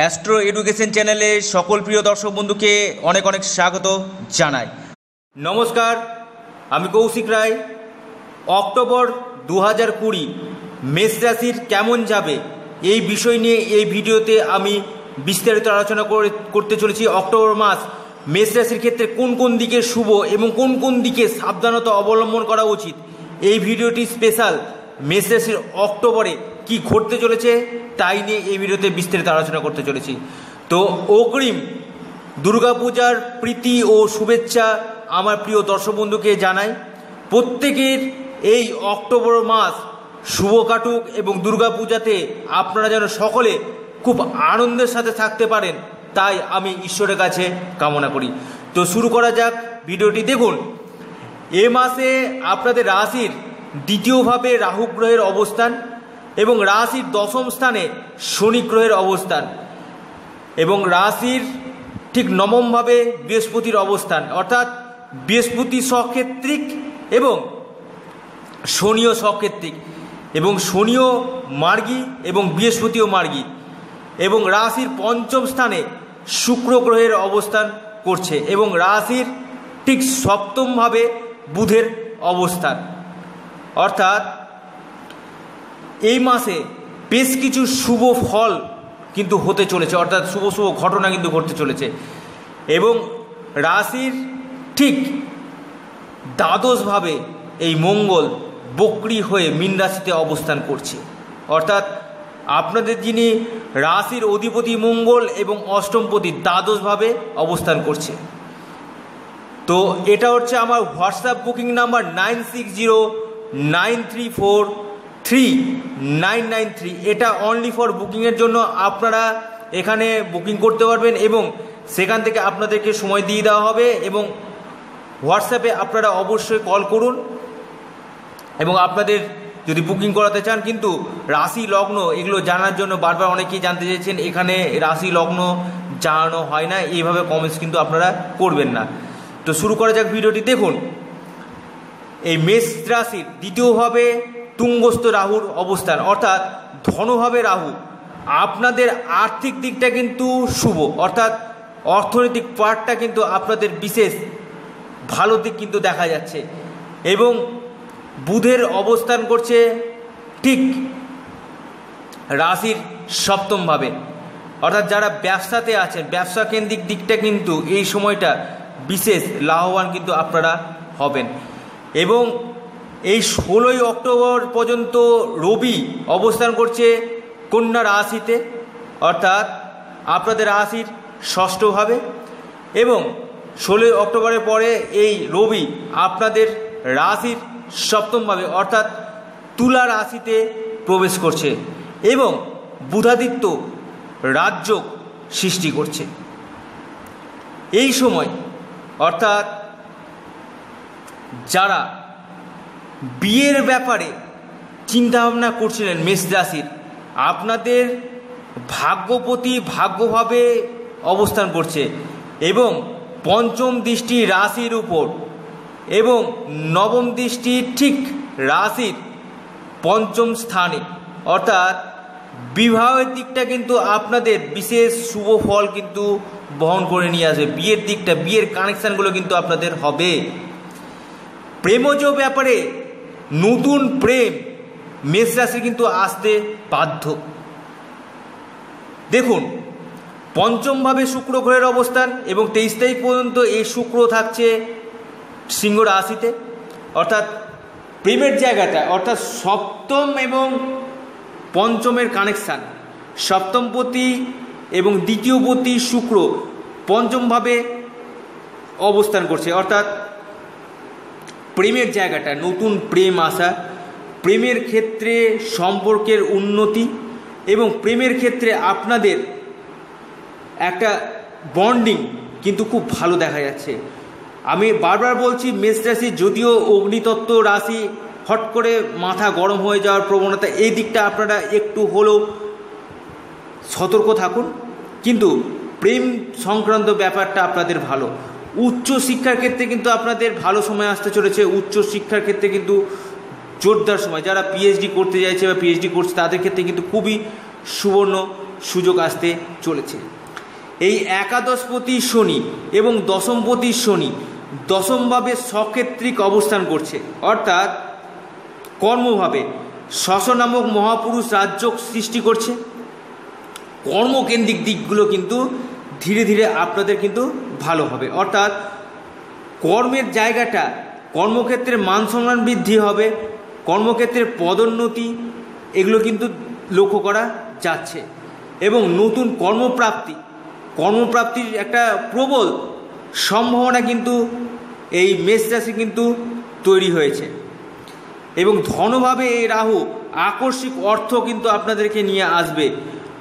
Astro education চ্যানেলে সকল প্রিয় দর্শক বন্ধুকে অনেক অনেক স্বাগত জানাই। নমস্কার, আমি কৌশিক রায়। অক্টোবর দু হাজার কুড়ি, মেষ রাশির কেমন যাবে? এই বিষয় নিয়ে এই ভিডিওতে আমি বিস্তারিত আলোচনা করে, করতে চলেছি। অক্টোবর মাস, মেষ রাশির ক্ষেত্রে কোন কোন দিকে শুভ এবং কোন কোন দিকে সাবধানতা অবলম্বন করা উচিত? এই ভিডিওটি স্পেশাল মেষ রাশির অক্টোবরে কি ঘটতে চলেছে তাই নিয়ে এই ভিডিওতে বিস্তারিত আলোচনা করতে চলেছি। তো অগ্রিম দুর্গাপূজার প্রীতি ও শুভেচ্ছা আমার প্রিয় দর্শক বন্ধুকে জানাই। প্রত্যেকের এই অক্টোবর মাস শুভ কাটুক এবং দুর্গাপূজাতে আপনারা যেন সকলে খুব আনন্দের সাথে থাকতে পারেন, তাই আমি ঈশ্বরের কাছে কামনা করি। তো শুরু করা যাক ভিডিওটি। দেখুন, এ মাসে আপনাদের রাশির দ্বিতীয়ভাবে রাহু গ্রহের অবস্থান। এবং রাশির দশম স্থানে শনি গ্রহের অবস্থান এবং রাশির ঠিক নবমভাবে বৃহস্পতির অবস্থান, অর্থাৎ বৃহস্পতি সক্ষেত্রিক এবং শনিও সক্ষেত্রিক এবং শনিও মার্গী এবং বৃহস্পতিও মার্গী এবং রাশির পঞ্চম স্থানে শুক্র গ্রহের অবস্থান করছে এবং রাশির ঠিক সপ্তমভাবে বুধের অবস্থান, অর্থাৎ এই মাসে বেশ কিছু শুভ ফল কিন্তু হতে চলেছে, অর্থাৎ শুভ শুভ ঘটনা কিন্তু ঘটতে চলেছে। এবং রাশির ঠিক দ্বাদশভাবে এই মঙ্গল বকরি হয়ে মীন রাশিতে অবস্থান করছে। অর্থাৎ আপনাদের যিনি রাশির অধিপতি মঙ্গল এবং অষ্টমপতি দ্বাদশভাবে অবস্থান করছে। তো এটা হচ্ছে আমার WhatsApp booking number nine six zero nine three four three nine nine three, এটা অনলি ফর বুকিংয়ের জন্য আপনারা এখানে বুকিং করতে পারবেন এবং সেখান থেকে আপনাদেরকে সময় দিয়ে দেওয়া হবে এবং হোয়াটসঅ্যাপে আপনারা অবশ্যই কল করুন এবং আপনাদের যদি বুকিং করাতে চান, কিন্তু রাশি, লগ্ন এগুলো জানার জন্য বারবার অনেকেই জানতে চেয়েছেন, এখানে রাশি, লগ্ন জানানো হয় না, এইভাবে কমেন্টস কিন্তু আপনারা করবেন না। তো শুরু করা যাক ভিডিওটি, দেখুন, এই মেষ রাশির দ্বিতীয়ভাবে তুঙ্গস্থ রাহুর অবস্থান, অর্থাৎ ধনভাবে রাহু, আপনাদের আর্থিক দিকটা কিন্তু শুভ, অর্থাৎ অর্থনৈতিক পার্টটা কিন্তু আপনাদের বিশেষ ভালো দিক কিন্তু দেখা যাচ্ছে। এবং বুধের অবস্থান করছে ঠিক রাশির সপ্তমভাবে, অর্থাৎ যারা ব্যবসাতে আছেন ব্যবসা কেন্দ্রিক দিকটা কিন্তু এই সময়টা বিশেষ লাভবান কিন্তু আপনারা হবেন। এবং এই ষোলোই অক্টোবর পর্যন্ত রবি অবস্থান করছে কন্যা রাশিতে, অর্থাৎ আপনাদের রাশির ষষ্ঠভাবে এবং ষোলোই অক্টোবরের পরে এই রবি আপনাদের রাশির সপ্তমভাবে, অর্থাৎ তুলা রাশিতে প্রবেশ করছে এবং বুধাদিত্য রাজ্য সৃষ্টি করছে। এই সময়, অর্থাৎ যারা বিয়ের ব্যাপারে চিন্তাভাবনা করছিলেন মেষ রাশির। আপনাদের ভাগ্যপতি ভাগ্যভাবে অবস্থান করছে এবং পঞ্চম দৃষ্টি রাশির উপর এবং নবম দৃষ্টি ঠিক রাশির পঞ্চম স্থানে। অর্থাৎ বিবাহের দিকটা কিন্তু আপনাদের বিশেষ শুভ ফল কিন্তু বহন করে নিয়ে আসবে। বিয়ের দিকটা, বিয়ের কানেকশানগুলো কিন্তু আপনাদের হবে। প্রেমজ ব্যাপারে নতুন প্রেম মেষ রাশি কিন্তু আসতে বাধ্য। দেখুন, পঞ্চমভাবে শুক্র গ্রহের অবস্থান এবং তেইশ তারিখ পর্যন্ত এই শুক্র থাকছে সিংহ রাশিতে। অর্থাৎ প্রেমের জায়গাটা, অর্থাৎ সপ্তম এবং পঞ্চমের কানেকশান। সপ্তমপতি এবং দ্বিতীয়পতি শুক্র পঞ্চমভাবে অবস্থান করছে। অর্থাৎ প্রেমের জায়গাটা, নতুন প্রেম আসা, প্রেমের ক্ষেত্রে সম্পর্কের উন্নতি এবং প্রেমের ক্ষেত্রে আপনাদের একটা বন্ডিং কিন্তু খুব ভালো দেখা যাচ্ছে। আমি বারবার বলছি, মেষ রাশি যদিও অগ্নিতত্ত্ব রাশি, হট করে মাথা গরম হয়ে যাওয়ার প্রবণতা, এই দিকটা আপনারা একটু হলেও সতর্ক থাকুন। কিন্তু প্রেম সংক্রান্ত ব্যাপারটা আপনাদের ভালো। উচ্চ শিক্ষার ক্ষেত্রে কিন্তু আপনাদের ভালো সময় আসতে চলেছে। উচ্চ শিক্ষার ক্ষেত্রে কিন্তু জোরদার সময়। যারা পিএইচডি করতে চাইছে বা পিএইচডি করছে, তাদের ক্ষেত্রে কিন্তু খুবই সুবর্ণ সুযোগ আসতে চলেছে। এই একাদশপতি শনি এবং দশমপতি শনি দশমভাবে সক্ষেত্রিক অবস্থান করছে। অর্থাৎ কর্মভাবে শশ নামক মহাপুরুষ রাজ্য সৃষ্টি করছে। কর্মকেন্দ্রিক দিকগুলো কিন্তু ধীরে ধীরে আপনাদের কিন্তু ভালো হবে। অর্থাৎ কর্মের জায়গাটা কর্মক্ষেত্রে মান সম্মান বৃদ্ধি হবে, কর্মক্ষেত্রের পদোন্নতি, এগুলো কিন্তু লক্ষ্য করা যাচ্ছে। এবং নতুন কর্মপ্রাপ্তি, কর্মপ্রাপ্তির একটা প্রবল সম্ভাবনা কিন্তু এই মেষ রাশি কিন্তু তৈরি হয়েছে। এবং ধনভাবে এই রাহু আকস্মিক অর্থ কিন্তু আপনাদেরকে নিয়ে আসবে।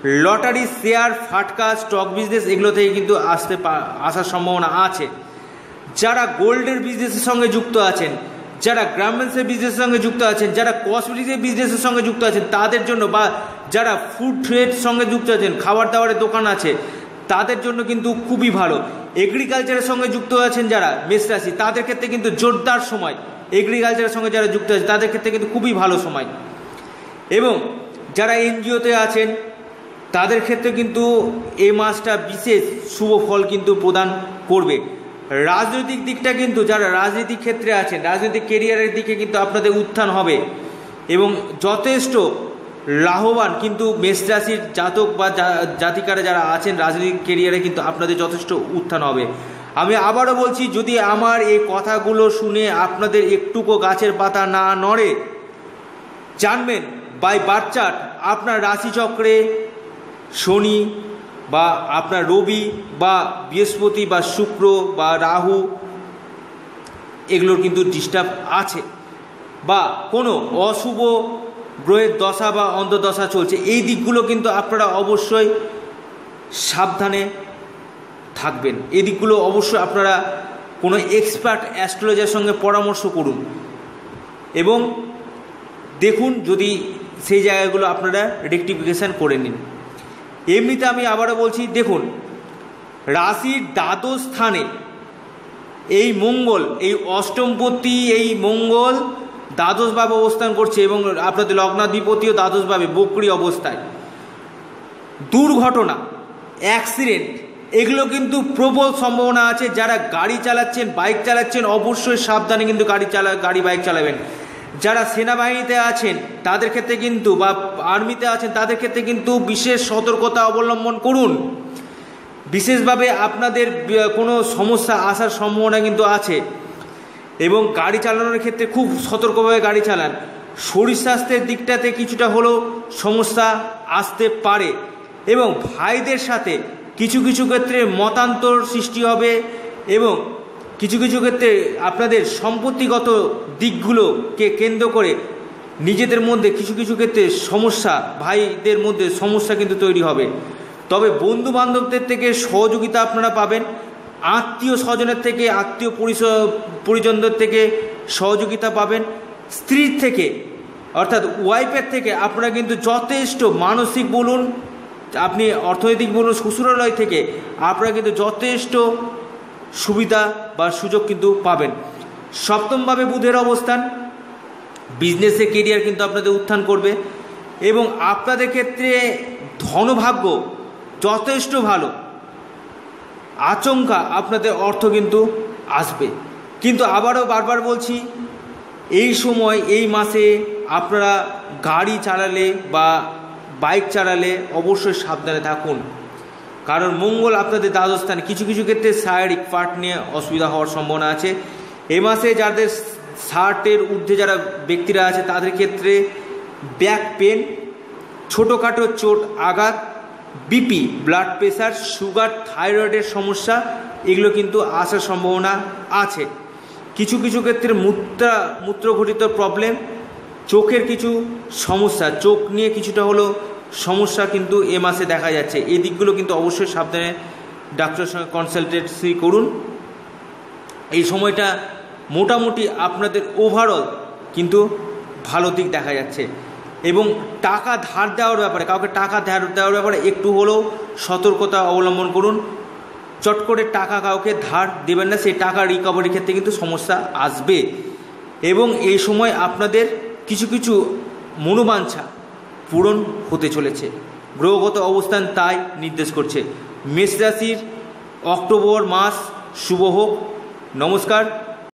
লটারি, শেয়ার, ফাটকা, স্টক বিজনেস এগুলো থেকে কিন্তু আসতে আসার সম্ভাবনা আছে। যারা গোল্ডের বিজনেসের সঙ্গে যুক্ত আছেন, যারা গ্রামেন্সের বিজনেসের সঙ্গে যুক্ত আছেন, যারা কসমেটিক্সের বিজনেসের সঙ্গে যুক্ত আছেন, তাদের জন্য বা যারা ফুড ট্রেড সঙ্গে যুক্ত আছেন খাবার দাবারের দোকান আছে, তাদের জন্য কিন্তু খুবই ভালো। এগ্রিকালচারের সঙ্গে যুক্ত আছেন যারা, মেষ রাশি, তাদের ক্ষেত্রে কিন্তু জোরদার সময়। এগ্রিকালচারের সঙ্গে যারা যুক্ত আছে, তাদের ক্ষেত্রে কিন্তু খুবই ভালো সময়। এবং যারা এনজিওতে আছেন তাদের ক্ষেত্রে কিন্তু এই মাসটা বিশেষ শুভ ফল কিন্তু প্রদান করবে। রাজনৈতিক দিকটা কিন্তু যারা রাজনৈতিক ক্ষেত্রে আছেন, রাজনৈতিক কেরিয়ারের দিকে কিন্তু আপনাদের উত্থান হবে এবং যথেষ্ট লাভবান কিন্তু মেষ রাশির জাতক বা জাতিকারা যারা আছেন রাজনৈতিক কেরিয়ারে কিন্তু আপনাদের যথেষ্ট উত্থান হবে। আমি আবারও বলছি, যদি আমার এই কথাগুলো শুনে আপনাদের একটুকু গাছের পাতা না নড়ে, জানবেন বাই বাচ্চাট আপনার রাশিচক্রে শনি বা আপনার রবি বা বৃহস্পতি বা শুক্র বা রাহু, এগুলোর কিন্তু ডিস্টার্ব আছে। বা কোনো অশুভ গ্রহের দশা বা অন্তর্দশা চলছে, এই দিকগুলো কিন্তু আপনারা অবশ্যই সাবধানে থাকবেন। এই দিকগুলো অবশ্যই আপনারা কোনো এক্সপার্ট অ্যাস্ট্রোলজার সঙ্গে পরামর্শ করুন। এবং দেখুন যদি সেই জায়গাগুলো আপনারা রেকটিফিকেশান করে নিন। এমনিতে আমি আবারও বলছি, দেখুন রাশির দ্বাদশ স্থানে এই মঙ্গল, এই অষ্টমপতি এই মঙ্গল দ্বাদশভাবে অবস্থান করছে এবং আপনাদের লগ্নাধিপতিও দ্বাদশভাবে, বকরি অবস্থায়। দুর্ঘটনা, অ্যাক্সিডেন্ট, এগুলো কিন্তু প্রবল সম্ভাবনা আছে। যারা গাড়ি চালাচ্ছেন, বাইক চালাচ্ছেন, অবশ্যই সাবধানে কিন্তু গাড়ি চালা, গাড়ি, বাইক চালাবেন। যারা সেনাবাহিনীতে আছেন, তাদের ক্ষেত্রে কিন্তু বা আর্মিতে আছেন, তাদের ক্ষেত্রে কিন্তু বিশেষ সতর্কতা অবলম্বন করুন। বিশেষভাবে আপনাদের কোনো সমস্যা আসার সম্ভাবনা কিন্তু আছে। এবং গাড়ি চালানোর ক্ষেত্রে খুব সতর্কভাবে গাড়ি চালান। শরীর স্বাস্থ্যের দিকটাতে কিছুটা হলেও সমস্যা আসতে পারে। এবং ভাইদের সাথে কিছু কিছু ক্ষেত্রে মতান্তর সৃষ্টি হবে এবং কিছু কিছু ক্ষেত্রে আপনাদের সম্পত্তিগত দিকগুলোকে কেন্দ্র করে নিজেদের মধ্যে কিছু কিছু ক্ষেত্রে সমস্যা, ভাইদের মধ্যে সমস্যা কিন্তু তৈরি হবে। তবে বন্ধু বান্ধবদের থেকে সহযোগিতা আপনারা পাবেন, আত্মীয় স্বজনের থেকে, আত্মীয় পরিজনদের থেকে সহযোগিতা পাবেন। স্ত্রীর থেকে, অর্থাৎ ওয়াইফের থেকে আপনারা কিন্তু যথেষ্ট মানসিক বলুন, আপনি অর্থনৈতিক বলুন, শ্বশুরালয় থেকে আপনারা কিন্তু যথেষ্ট সুবিধা বা সুযোগ কিন্তু পাবেন। সপ্তমভাবে বুধের অবস্থান বিজনেসে কেরিয়ার কিন্তু আপনাদের উত্থান করবে এবং আপনাদের ক্ষেত্রে ধনভাগ্য যথেষ্ট ভালো। আচমকা আপনাদের অর্থ কিন্তু আসবে। কিন্তু আবারও বারবার বলছি, এই সময়, এই মাসে আপনারা গাড়ি চালালে বা বাইক চালালে অবশ্যই সাবধানে থাকুন। কারণ মঙ্গল আপনাদের দ্বাদস্থানে কিছু কিছু ক্ষেত্রে শারীরিক পার্ট নিয়ে অসুবিধা হওয়ার সম্ভাবনা আছে। এ মাসে যাদের শার্টের ঊর্ধ্বে যারা ব্যক্তিরা আছে, তাদের ক্ষেত্রে ব্যাক পেন, ছোটোখাটো চোট আঘাত, বিপি, ব্লাড প্রেশার সুগার, থাইরয়েডের সমস্যা, এগুলো কিন্তু আসার সম্ভাবনা আছে। কিছু কিছু ক্ষেত্রে মূত্রা, মূত্রঘটিত প্রবলেম, চোখের কিছু সমস্যা, চোখ নিয়ে কিছুটা হলো সমস্যা কিন্তু এ মাসে দেখা যাচ্ছে। এই দিকগুলো কিন্তু অবশ্যই সাবধানে ডাক্তারের সঙ্গে কনসালটেন্সি করুন। এই সময়টা মোটামুটি আপনাদের ওভারঅল কিন্তু ভালো দিক দেখা যাচ্ছে। এবং টাকা ধার দেওয়ার ব্যাপারে, কাউকে টাকা ধার দেওয়ার ব্যাপারে একটু হলেও সতর্কতা অবলম্বন করুন। চট করে টাকা কাউকে ধার দেবেন না, সেই টাকা রিকভারির ক্ষেত্রে কিন্তু সমস্যা আসবে। এবং এই সময় আপনাদের কিছু কিছু মনোবাঞ্ছা পূরণ হতে চলেছে। গ্রহগত অবস্থান তাই নির্দেশ করছে। মেষ রাশির অক্টোবর মাস শুভ হোক। নমস্কার।